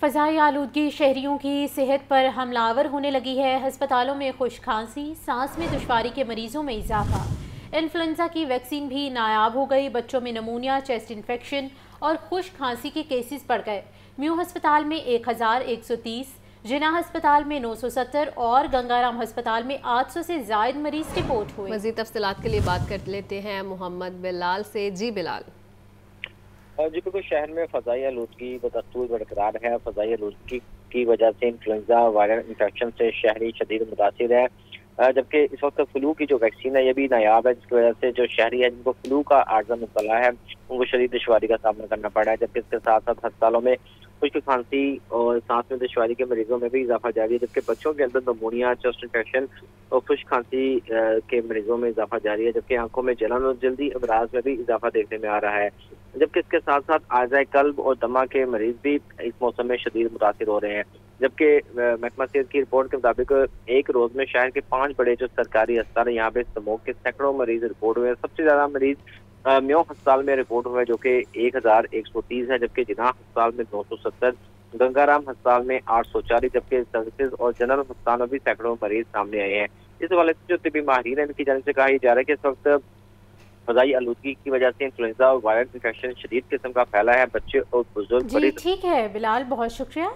फ़जाई आलूदगी शहरीों की सेहत पर हमलावर होने लगी है। हस्पतालों में खुश खांसी, सांस में दुशारी के मरीजों में इजाफा। इन्फ्लुन्जा की वैक्सीन भी नायाब हो गई। बच्चों में नमूनिया, चेस्ट इन्फेक्शन और खुश खांसी के केसेस बढ़ गए। म्यू हस्पताल में एक हज़ार एक सौ तीस, जिना हस्पताल में 970 और गंगाराम अस्पताल में 800 से जायद मरीज़ रिपोर्ट हुए। मजीद तफसलात के लिए बात कर लेते हैं मोहम्मद बिलाल से। जी बिलाल। जी बिल्कुल शहर में फ़जाई आलूदगी बदस्तूर बरकरार है। फ़जाई आलूदगी की वजह से इन्फ्लुंजा वायरल इन्फेक्शन से शहरी शदीद मुतासर है। जबकि इस वक्त फ्लू की जो वैक्सीन है, ये भी नायाब है, जिसकी वजह से जो शहरी है, जिनको फ्लू का आर्जा मुबला है, उनको शदीद दुशारी का सामना करना पड़ रहा है। जबकि इसके साथ साथ अस्पतालों में खुश्क खांसी और सांस में दुशारी के मरीजों में भी इजाफा जारी है, जबकि बच्चों के अंदर नमोनिया, चेस्ट इन्फेक्शन और खुश खांसी के मरीजों में इजाफा जारी है, जबकि आँखों में जलन और जल्दी अमराज में भी इजाफा देखने में आ रहा है। जबकि इसके साथ साथ आजाए कल्ब और दमा के मरीज़ भी इस मौसम में शदीद मुतासर हो रहे हैं। जबकि महकमा सेहत की रिपोर्ट के मुताबिक एक रोज में शहर के पाँच बड़े जो सरकारी अस्पताल है, यहाँ पे स्मोक के सैकड़ों मरीज़ रिपोर्ट हुए हैं। सबसे ज़्यादा मरीज़ म्यो अस्पताल में रिपोर्ट हुआ है जो कि एक हज़ार एक सौ तीस है जबकि जिना अस्पताल में दो सौ सत्तर गंगाराम अस्पताल में आठ सौ चालीस जबकि सर्विसेज़ और जनरल अस्पताल में भी सैकड़ों मरीज़ सामने आए हैं। इस हवाले से जो तिबी माहिर है इनकी जानब से कहा जा रहा है कि इस वक्त फजाई आलूदगी की वजह से इन्फ्लुएंजा और वायरल इन्फेक्शन शदीद किस्म का फैला है बच्चे और बुज़ुर्ग ठीक है बिलाल बहुत शुक्रिया।